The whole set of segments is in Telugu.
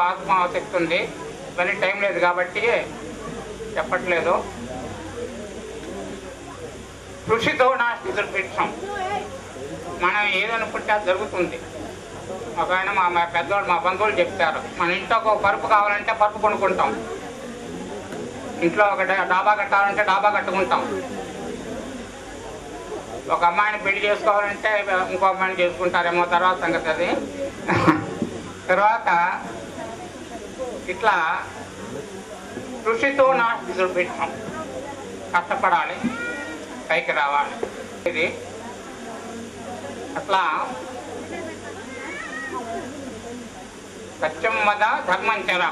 ఆత్మశక్తి ఉంది ఇవన్నీ టైం లేదు కాబట్టి చెప్పట్లేదు. కృషితో నాస్తి దుర్భిక్షం. మనం ఏదనుకుంటే అది జరుగుతుంది. ఒక ఆయన మా మా పెద్దవాళ్ళు మా బంధువులు చెప్తారు మన ఇంట్లో ఒక పరుపు కావాలంటే పరుపు కొనుక్కుంటాం. ఇంట్లో ఒక డాబా కట్టాలంటే డాబా కట్టుకుంటాం. ఒక అమ్మాయిని పెళ్ళి చేసుకోవాలంటే ఇంకో అమ్మాయిని చేసుకుంటారేమో తర్వాత సంగతి అది. తర్వాత ఇట్లా కృషితో నా దుర్భిక్షం కష్టపడాలి పైకి రావాలి. ఇది అట్లా సత్యం వద ధర్మం చెర.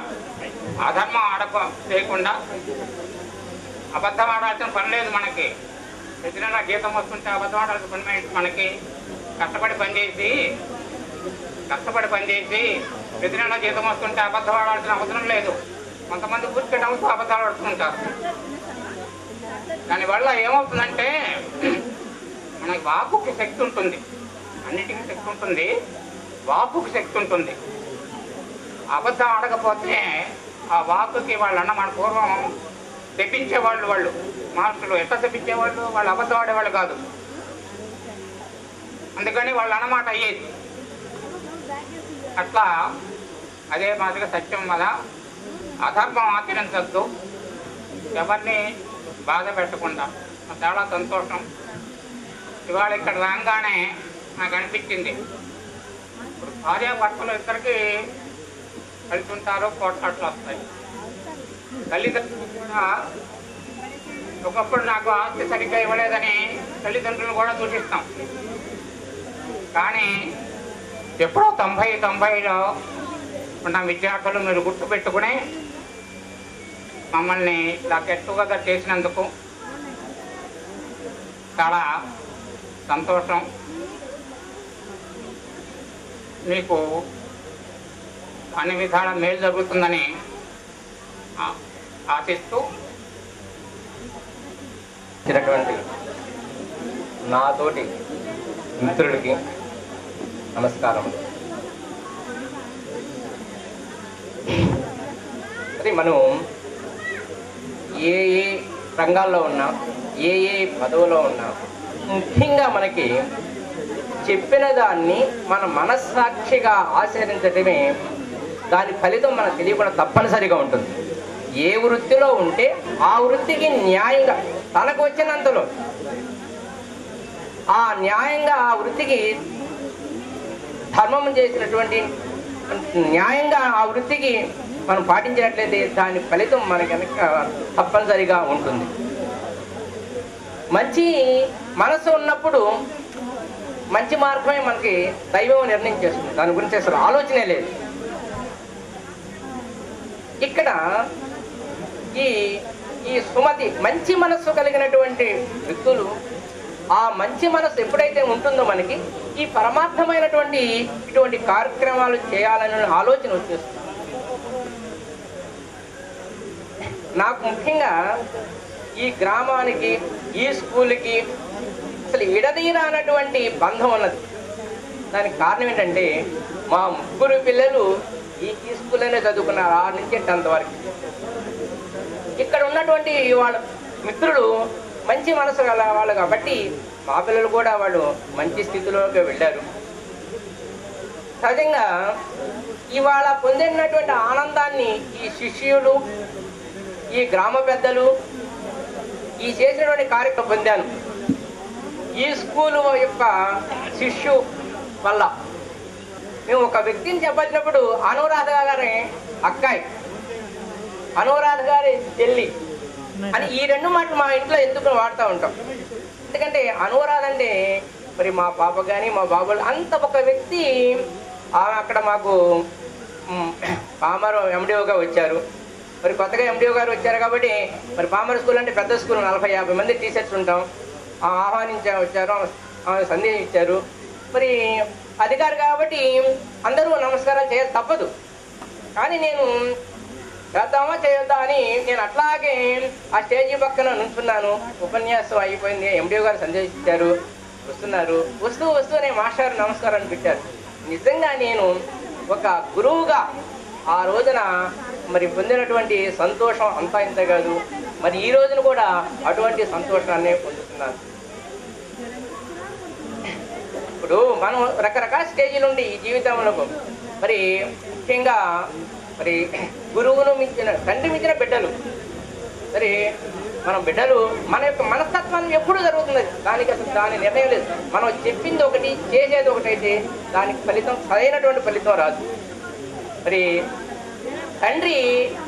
అధర్మం ఆడక చేయకుండా అబద్ధం ఆడాల్సిన పని లేదు మనకి. ఎదురైనా గీతం వస్తుంటే అబద్ధం ఆడాల్సిన పని మనకి. కష్టపడి పనిచేసి కష్టపడి పనిచేసి ఎదురైనా జీతం వస్తుంటే అబద్ధం ఆడాల్సిన అవసరం లేదు. కొంతమంది ఊరికే నవ్వుతూ అబద్ధాలు ఆడుతుంటారు. దానివల్ల ఏమవుతుందంటే మనకి వాపుకి శక్తి ఉంటుంది. అన్నిటికీ శక్తి ఉంటుంది. వాపుకి శక్తి ఉంటుంది. అబద్ధం ఆడకపోతే ఆ వాకుకి వాళ్ళు అన్న మన పూర్వం తెప్పించేవాళ్ళు వాళ్ళు. మాస్టర్లు ఎట్లా తెప్పించేవాళ్ళు? వాళ్ళు అబద్ధం ఆడేవాళ్ళు కాదు. అందుకని వాళ్ళు అన్నమాట అయ్యేది. అట్లా అదే మాదిరిగా సత్యం వల్ల అధర్మం ఆచరించద్దు. ఎవరిని బాధ పెట్టకుండా. చాలా సంతోషం. ఇవాళ ఇక్కడ రాగానే నాకు అనిపించింది. ఇప్పుడు భార్యాభర్తలు ఇద్దరికి కలిసి ఉంటారు పోట్లాట్లు వస్తాయి. తల్లిదండ్రులు కూడా ఒకప్పుడు నాకు ఆస్తి సరిగ్గా ఇవ్వలేదని తల్లిదండ్రులు కూడా దూషిస్తాం. కానీ ఎప్పుడో తొంభై తొంభైలో ఉన్న విద్యార్థులు మీరు గుర్తు పెట్టుకుని మమ్మల్ని ఇలా గెట్ చేసినందుకు చాలా సంతోషం. మీకు అన్ని విధాల మేలు జరుగుతుందని ఆశిస్తూ ఇచ్చినటువంటి నాతోటి మిత్రుడికి నమస్కారం. అది మనం ఏ ఏ రంగాల్లో ఉన్నా ఏ ఏ పదవులో ఉన్నా ముఖ్యంగా మనకి చెప్పిన దాన్ని మన మనస్సాక్షిగా ఆచరించడమే దాని ఫలితం మనకు తెలియకుండా తప్పనిసరిగా ఉంటుంది. ఏ వృత్తిలో ఉంటే ఆ వృత్తికి న్యాయంగా తనకు వచ్చినంతలో ఆ న్యాయంగా ఆ వృత్తికి ధర్మం చేసినటువంటి న్యాయంగా ఆ వృత్తికి మనం పాటించినట్లయితే దాని ఫలితం మనకి తప్పనిసరిగా ఉంటుంది. మంచి మనసు ఉన్నప్పుడు మంచి మార్గమే మనకి దైవం నిర్ణయించేస్తుంది దాని గురించి అసలు ఆలోచనే లేదు. ఇక్కడ ఈ ఈ సుమతి మంచి మనస్సు కలిగినటువంటి వ్యక్తులు ఆ మంచి మనస్సు ఎప్పుడైతే ఉంటుందో మనకి ఈ పరమార్థమైనటువంటి ఇటువంటి కార్యక్రమాలు చేయాలనే ఆలోచన వచ్చేస్తుంది. నాకు ముఖ్యంగా ఈ గ్రామానికి ఈ స్కూల్కి అసలు విడదీరానటువంటి బంధం ఉన్నది దానికి కారణం ఏంటంటే మా ముగ్గురు పిల్లలు ఈ ఈ స్కూల్లోనే చదువుకున్నారు ఆరు నుంచి టెన్త్ వరకు. ఇక్కడ ఉన్నటువంటి వాళ్ళ మిత్రులు మంచి మనసు గల వాళ్ళు కాబట్టి మా పిల్లలు కూడా వాళ్ళు మంచి స్థితిలోకి వెళ్ళారు. సహజంగా ఇవాళ పొందినటువంటి ఆనందాన్ని ఈ శిష్యులు ఈ గ్రామ పెద్దలు ఈ చేసినటువంటి కార్యక్రమం పొందాను. ఈ స్కూలు యొక్క శిష్యు వల్ల మేము ఒక వ్యక్తిని చెప్పచ్చినప్పుడు అనురాధ గారి అక్కాయి అనురాధ గారి చెల్లి అని ఈ రెండు మాటలు మా ఇంట్లో ఎందుకు వాడుతూ ఉంటాం? ఎందుకంటే అనురాధ అంటే మరి మా పాప కానీ మా బాబు అంత ఒక వ్యక్తి అక్కడ మాకు మ్, పామరు ఎండిఓగా వచ్చారు. మరి కొత్తగా ఎండిఓ గారు వచ్చారు కాబట్టి మరి పామర్ స్కూల్ అంటే పెద్ద స్కూల్ నలభై యాభై మంది టీచర్స్ ఉంటాం. ఆ ఆహ్వానించా వచ్చారు ఆమె సందేశం ఇచ్చారు. మరి అధికారి కాబట్టి అందరూ నమస్కారాలు చేయ తప్పదు. కానీ నేను చేద్దామా చేయొద్దా అని నేను అట్లాగే ఆ స్టేజీ పక్కన నుంచున్నాను. ఉపన్యాసం అయిపోయింది. ఎండిఓ గారు సందేశించారు. వస్తున్నారు. వస్తూ వస్తూనే మాస్టర్ నమస్కారం పెట్టారు. నిజంగా నేను ఒక గురువుగా ఆ రోజున మరి పొందినటువంటి సంతోషం అంతా ఇంత కాదు. మరి ఈ రోజున కూడా అటువంటి సంతోషాన్ని పొందుతున్నాను. ఇప్పుడు మనం రకరకాల స్టేజీలు ఉండి ఈ జీవితంలో మరి ముఖ్యంగా మరి గురువును మించిన తండ్రి మించిన బిడ్డలు. మరి మన బిడ్డలు మన యొక్క మనస్తత్వాన్ని ఎప్పుడు జరుగుతుంది. దానికి అసలు దాని నిర్ణయం లేదు. మనం చెప్పింది ఒకటి చేసేది ఒకటి అయితే దానికి ఫలితం సరైనటువంటి ఫలితం రాదు. మరి తండ్రి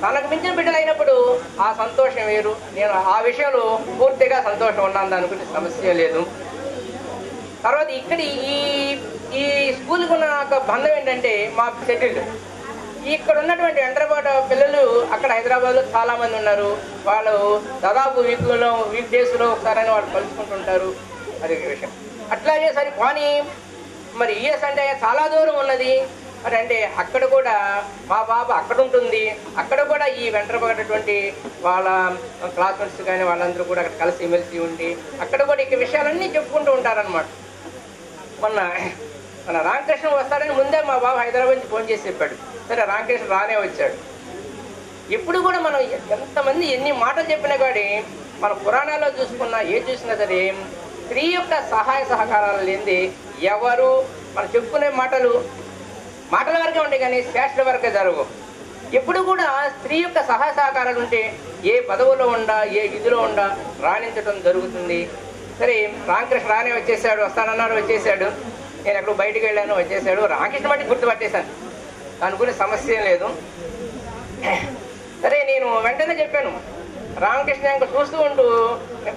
తనకు మించిన బిడ్డలు అయినప్పుడు ఆ సంతోషం వేరు. నేను ఆ విషయంలో పూర్తిగా సంతోషం ఉన్నాను దానికి సమస్య లేదు. తర్వాత ఇక్కడ ఈ ఈ స్కూల్కి ఉన్న ఒక బంధం ఏంటంటే మా షెడ్యూల్డ్ ఇక్కడ ఉన్నటువంటి హైదరాబాద్ పిల్లలు అక్కడ హైదరాబాద్లో చాలామంది ఉన్నారు. వాళ్ళు దాదాపు వీక్లో వీక్ డేస్లో ఒకసారి వాళ్ళు కలుసుకుంటుంటారు. అది విషయం. అట్లాగే సరే కానీ మరి ఈఎస్ అంటే చాలా దూరం ఉన్నది. మరి అంటే అక్కడ కూడా మా బాబు అక్కడ ఉంటుంది. అక్కడ కూడా ఈ వెంటబడేటువంటి వాళ్ళ క్లాస్మేట్స్ కానీ వాళ్ళందరూ కూడా అక్కడ కలిసి మెలిసి ఉండి అక్కడ కూడా ఇక విషయాలన్నీ చెప్పుకుంటూ ఉంటారనమాట మొన్న మన రామకృష్ణ వస్తాడని ముందే మా బాబు హైదరాబాద్ నుంచి ఫోన్ చేసి చెప్పాడు. సరే రామకృష్ణ రానే వచ్చాడు. ఇప్పుడు కూడా మనం ఎంతమంది ఎన్ని మాటలు చెప్పినా కానీ మన పురాణాల్లో చూసుకున్నా ఏ చూసినా సరే స్త్రీ యొక్క సహాయ సహకారాలు లేనిది ఎవరు మనం చెప్పుకునే మాటలు మాటల వరకే ఉంటాయి కానీ శాస్త్ర వరకే జరగవు ఎప్పుడు కూడా స్త్రీ యొక్క సహాయ సహకారాలు ఉంటే ఏ పదవులో ఉండా ఏ విధిలో ఉండా రాణించడం జరుగుతుంది. సరే రామకృష్ణ రానే వచ్చేసాడు వస్తానన్నాడు వచ్చేసాడు. నేను ఎక్కడ బయటికి వెళ్ళాను వచ్చేసాడు. రామకృష్ణ మట్టి గుర్తుపట్టేశాను. దాని గురించి సమస్య ఏం లేదు. సరే నేను వెంటనే చెప్పాను. రామకృష్ణ ఇంకా చూస్తూ ఉంటూ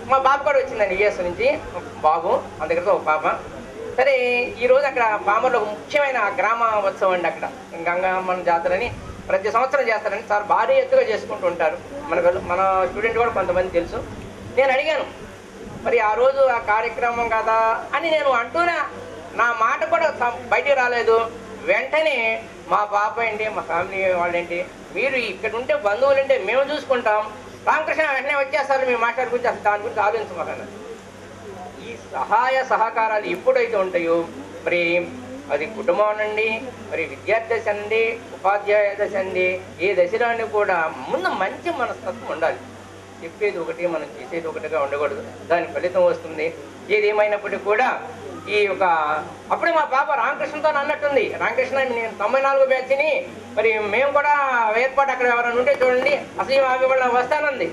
మా బాబు కూడా వచ్చిందండి ఈఎస్ నుంచి. బాబు మన దగ్గరతో ఒక పాప. సరే ఈరోజు అక్కడ పామర్లో ఒక ముఖ్యమైన గ్రామ ఉత్సవం అండి అక్కడ. గంగామ్మన్ జాతరని ప్రతి సంవత్సరం చేస్తారని సార్ భారీ ఎత్తుగా చేసుకుంటూ ఉంటారు. మన మన స్టూడెంట్ కూడా కొంతమంది తెలుసు. నేను అడిగాను మరి ఆ రోజు ఆ కార్యక్రమం కదా? అని నేను అంటూనే నా మాట కూడా బయటికి రాలేదు. వెంటనే మా పాప ఏంటి మా ఫ్యామిలీ వాళ్ళేంటి మీరు ఇక్కడ ఉంటే బంధువులు అంటే మేము చూసుకుంటాం. రామకృష్ణ వెంటనే వచ్చేస్తారు మేము మాట్లాడుకుంటే అసలు దాని గురించి ఆలోచించమన్నారు. ఈ సహాయ సహకారాలు ఎప్పుడైతే ఉంటాయో మరి అది కుటుంబం నుండి మరి విద్యార్థి దశ అండి ఉపాధ్యాయ దశ అండి ఏ దశలోని కూడా ముందు మంచి మనస్తత్వం ఉండాలి. చెప్పేది ఒకటి మనం చేసేది ఒకటిగా ఉండకూడదు. దాని ఫలితం వస్తుంది. ఏదేమైనప్పటికీ కూడా ఈ యొక్క అప్పుడే మా పాప రామకృష్ణతో అన్నట్టుంది రామకృష్ణ నేను తొంభై నాలుగు బ్యాచ్ని మరి మేము కూడా ఏర్పాటు అక్కడ ఎవరైనా ఉంటే చూడండి. అసలు ఆమె వాళ్ళ వస్తానంది.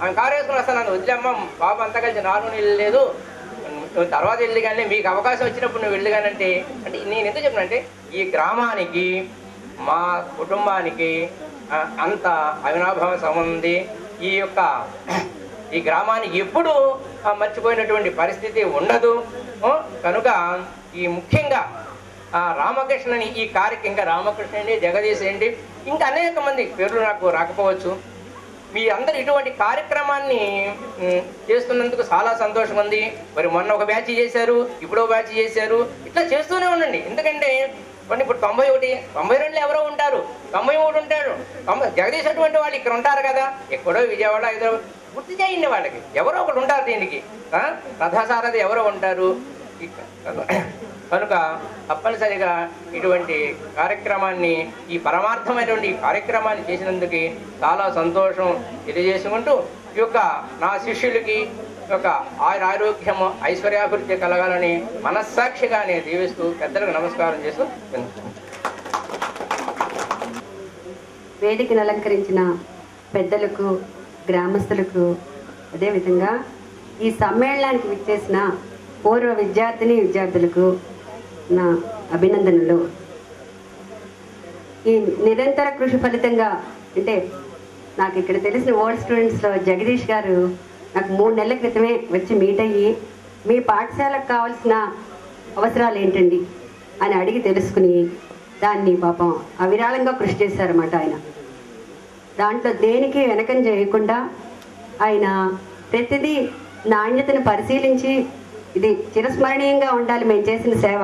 ఆమె కారు వేసుకుని వస్తాను వదిలేమ్మ బాబు అంతా కలిసి నాలుగు నీళ్ళు లేదు నువ్వు తర్వాత వెళ్ళి కానీ మీకు అవకాశం వచ్చినప్పుడు నువ్వు వెళ్ళి కానీ అంటే అంటే నేను ఎందుకు చెప్పినంటే ఈ గ్రామానికి మా కుటుంబానికి అంత అవినాభావ ఉంది. ఈ యొక్క ఈ గ్రామానికి ఎప్పుడు మర్చిపోయినటువంటి పరిస్థితి ఉండదు. కనుక ఈ ముఖ్యంగా ఆ రామకృష్ణని ఈ కార్యక్రమం ఇంకా రామకృష్ణని అండి జగదీశ్ ఏంటి ఇంకా అనేక మంది పేర్లు నాకు రాకపోవచ్చు. మీ అందరు ఇటువంటి కార్యక్రమాన్ని చేస్తున్నందుకు చాలా సంతోషం ఉంది మరి మొన్న ఒక బ్యాచ్ చేశారు ఇప్పుడు ఒక బ్యాచ్ చేశారు. ఇట్లా చేస్తూనే ఉండండి. ఎందుకంటే కొన్ని ఇప్పుడు తొంభై ఒకటి తొంభై రెండులో ఎవరో ఉంటారు. తొంభై మూడు ఉంటారు. తొంభై జగదీష్ అటువంటి వాళ్ళు ఇక్కడ ఉంటారు కదా. ఎక్కడో విజయవాడ హైదరాబాద్ గుర్తు చేయండి వాళ్ళకి. ఎవరో ఒకరు ఉంటారు దీనికి. రథసారథి ఎవరో ఉంటారు. కనుక తప్పనిసరిగా ఇటువంటి కార్యక్రమాన్ని ఈ పరమార్థమైనటువంటి కార్యక్రమాన్ని చేసినందుకు చాలా సంతోషం తెలియజేసుకుంటూ ఈ యొక్క నా శిష్యులకి యొక్క ఆయన ఆరోగ్యము ఐశ్వర్యాభివృద్ధి కలగాలని మనస్సాక్షిగా నేను దీవిస్తూ పెద్దలకు నమస్కారం చేస్తూ వేదికను అలంకరించిన పెద్దలకు గ్రామస్తులకు అదేవిధంగా ఈ సమ్మేళనానికి విచ్చేసిన పూర్వ విద్యార్థిని విద్యార్థులకు నా అభినందనలు. ఈ నిరంతర కృషి ఫలితంగా అంటే నాకు ఇక్కడ తెలిసిన ఓల్డ్ స్టూడెంట్స్లో జగదీష్ గారు నాకు మూడు నెలల క్రితమే వచ్చి మీట్ అయ్యి మీ పాఠశాలకు కావాల్సిన అవసరాలు ఏంటండి అని అడిగి తెలుసుకుని దాన్ని పాపం అవిరాళంగా కృషి చేశారన్నమాట ఆయన. దాంట్లో దేనికి వెనకం చేయకుండా ఆయన ప్రతిదీ నాణ్యతను పరిశీలించి ఇది చిరస్మరణీయంగా ఉండాలి మేము చేసిన సేవ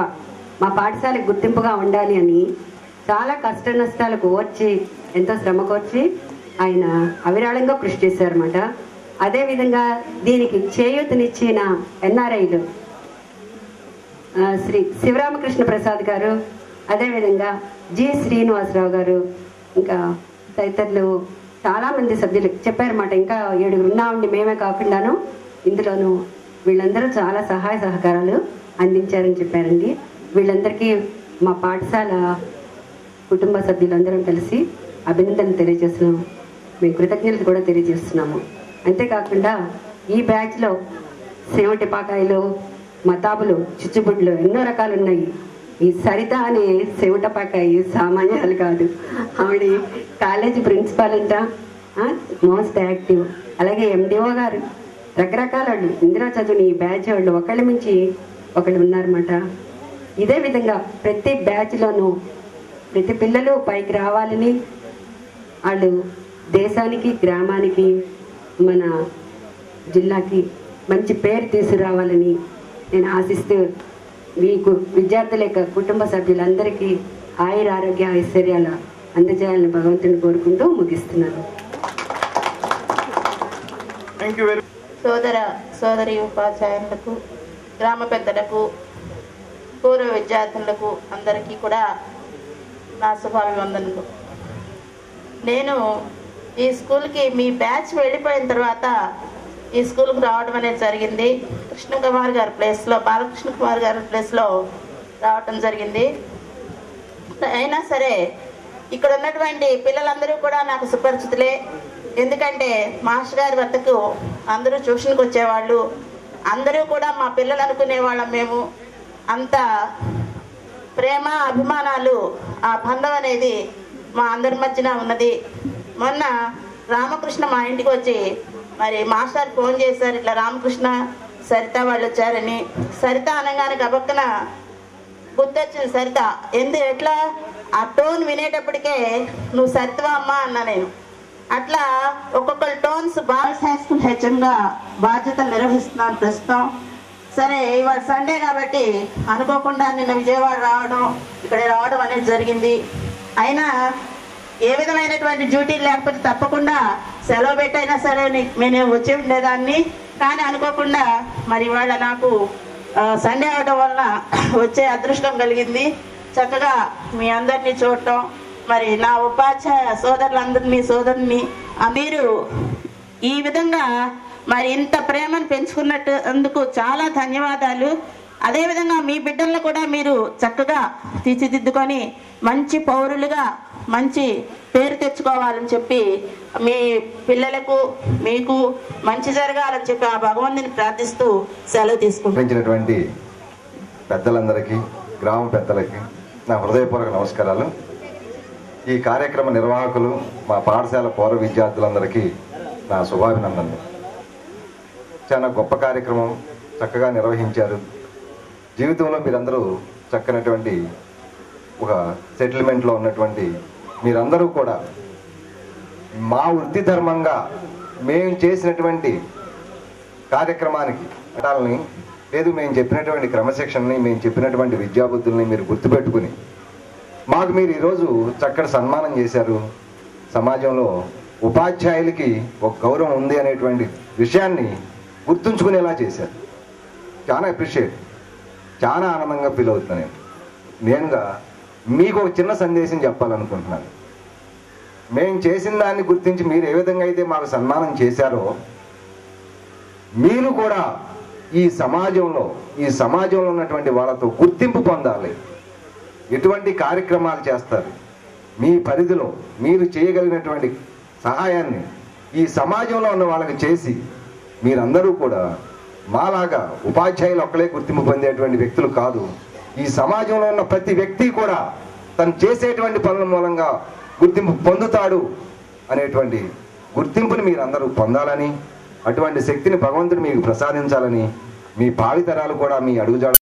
మా పాఠశాలకు గుర్తింపుగా ఉండాలి అని చాలా కష్ట నష్టాలకు ఓర్చి ఎంతో శ్రమ కోర్చి ఆయన అవిరాళంగా కృషి చేశారన్నమాట. అదేవిధంగా దీనికి చేయూతనిచ్చిన ఎన్ఆర్ఐలు శ్రీ శివరామకృష్ణ ప్రసాద్ గారు అదేవిధంగా జి శ్రీనివాసరావు గారు ఇంకా తదితరులు చాలామంది సభ్యులు చెప్పారన్నమాట. ఇంకా ఏడుగురు ఉన్నామండి మేమే కాకుండాను. ఇందులోనూ వీళ్ళందరూ చాలా సహాయ సహకారాలు అందించారని చెప్పారండి. వీళ్ళందరికీ మా పాఠశాల కుటుంబ సభ్యులందరం కలిసి అభినందనలు తెలియజేస్తున్నాము మేము కృతజ్ఞతలు కూడా తెలియజేస్తున్నాము. అంతేకాకుండా ఈ బ్యాచ్లో సేవటి పాకాయలు మతాబులు చిచ్చుబుడ్లు ఎన్నో రకాలు ఉన్నాయి ఈ సరిత అనే సెవటపాకాయి సామాన్యాలు కాదు. ఆవిడ కాలేజీ ప్రిన్సిపాల్ అంట. Most active. అలాగే ఎండిఓ గారు. రకరకాల వాళ్ళు. ఇందిరా చదువుని బ్యాచ్ వాళ్ళు ఒకళ్ళ మించి ఒకళ్ళు ఉన్నారన్నమాట. ఇదే విధంగా ప్రతి బ్యాచ్లోనూ ప్రతి పిల్లలు పైకి రావాలని వాళ్ళు దేశానికి గ్రామానికి మన జిల్లాకి మంచి పేరు తీసుకురావాలని నేను ఆశిస్తూ మీకు విద్యార్థుల యొక్క కుటుంబ సభ్యులందరికీ ఆయుర ఆరోగ్య ఐశ్వర్యాల అందజేయాలని భగవంతుని కోరుకుంటూ ముగిస్తున్నాను. సోదర సోదరి ఉపాధ్యాయులకు గ్రామ పెద్దలకు పూర్వ విద్యార్థులకు అందరికీ కూడా నా శుభాభివందనలు. నేను ఈ స్కూల్కి మీ బ్యాచ్ వెళ్ళిపోయిన తర్వాత ఈ స్కూల్కి రావడం అనేది జరిగింది. కృష్ణ కుమార్ గారి ప్లేస్లో బాలకృష్ణ కుమార్ గారి ప్లేస్లో రావటం జరిగింది. అయినా సరే ఇక్కడ ఉన్నటువంటి పిల్లలందరూ కూడా నాకు సుపరిచితులే. ఎందుకంటే మాస్టర్ గారి వద్దకు అందరూ ట్యూషన్కి వచ్చేవాళ్ళు. అందరూ కూడా మా పిల్లలు అనుకునే వాళ్ళం మేము. అంత ప్రేమ అభిమానాలు ఆ బంధం అనేది మా అందరి మధ్యన ఉన్నది. మొన్న రామకృష్ణ మా ఇంటికి వచ్చి మరి మాస్టర్ ఫోన్ చేశారు ఇట్లా రామకృష్ణ సరిత వాళ్ళు వచ్చారని. సరిత అనగానే కబక్కన గుర్తొచ్చింది సరిత ఎందు ఎట్లా? ఆ టోన్ వినేటప్పటికే నువ్వు సరితవా అమ్మా? అన్నా నేను. అట్లా ఒక్కొక్కరు టోన్స్ బాయ్స్ హై స్కూల్ హెచ్ఎంగా బాధ్యతలు నిర్వహిస్తున్నాను ప్రస్తుతం. సరే ఇవాళ సండే కాబట్టి అనుకోకుండా నిన్న విజయవాడ రావడం ఇక్కడ రావడం అనేది జరిగింది. అయినా ఏ విధమైనటువంటి డ్యూటీ లేకపోతే తప్పకుండా సెలవు పెట్టైనా సరే నేను వచ్చి ఉండేదాన్ని. కానీ అనుకోకుండా మరి ఇవాళ నాకు సండే అవడం వలన వచ్చే అదృష్టం కలిగింది. చక్కగా మీ అందరినీ చూడటం మరి నా ఉపాధ్యాయ సోదరులందరినీ సోదరుని మీరు ఈ విధంగా మరి ఇంత ప్రేమను పెంచుకున్నట్టు అందుకు చాలా ధన్యవాదాలు. అదేవిధంగా మీ బిడ్డలను కూడా మీరు చక్కగా తీర్చిదిద్దుకొని మంచి పౌరులుగా మంచి పేరు తెచ్చుకోవాలని చెప్పి మీ పిల్లలకు మీకు మంచి జరగాలని చెప్పి ఆ భగవంతుని ప్రార్థిస్తూ సెలవు తీసుకుంటున్నటువంటి పెద్దలందరికీ గ్రామ పెద్దలకి నా హృదయపూర్వక నమస్కారాలు. ఈ కార్యక్రమ నిర్వాహకులు మా పాఠశాల పూర్వ విద్యార్థులందరికీ నా శుభాభినందనలు. చాలా గొప్ప కార్యక్రమం చక్కగా నిర్వహించారు. జీవితంలో మీరందరూ చక్కనటువంటి ఒక సెటిల్మెంట్లో ఉన్నటువంటి మీరందరూ కూడా మా వృత్తి ధర్మంగా మేము చేసినటువంటి కార్యక్రమానికి పట్టాలని లేదు మేము చెప్పినటువంటి క్రమశిక్షణని మేము చెప్పినటువంటి విద్యాబుద్ధుల్ని మీరు గుర్తుపెట్టుకుని మాకు మీరు ఈరోజు చక్కటి సన్మానం చేశారు. సమాజంలో ఉపాధ్యాయులకి ఒక గౌరవం ఉంది అనేటువంటి విషయాన్ని గుర్తుంచుకునేలా చేశారు. చాలా అప్రిషియేట్ చాలా ఆనందంగా ఫీల్ అవుతున్నాను నేను. నేనుగా మీకు ఒక చిన్న సందేశం చెప్పాలనుకుంటున్నాను. మేము చేసిన దాన్ని గుర్తించి మీరు ఏ విధంగా అయితే మాకు సన్మానం చేశారో మీరు కూడా ఈ సమాజంలో ఈ సమాజంలో ఉన్నటువంటి వాళ్ళతో గుర్తింపు పొందాలి. ఎటువంటి కార్యక్రమాలు చేస్తారు? మీ పరిధిలో మీరు చేయగలిగినటువంటి సహాయాన్ని ఈ సమాజంలో ఉన్న వాళ్ళకి చేసి మీరందరూ కూడా మాలాగా ఉపాధ్యాయులు ఒక్కలే గుర్తింపు పొందేటువంటి వ్యక్తులు కాదు. ఈ సమాజంలో ఉన్న ప్రతి వ్యక్తి కూడా తను చేసేటువంటి పనుల మూలంగా గుర్తింపు పొందుతాడు అనేటువంటి గుర్తింపుని మీరందరూ పొందాలని అటువంటి శక్తిని భగవంతుడు మీకు ప్రసాదించాలని మీ భావితరాలు కూడా మీ అడుగుజాడ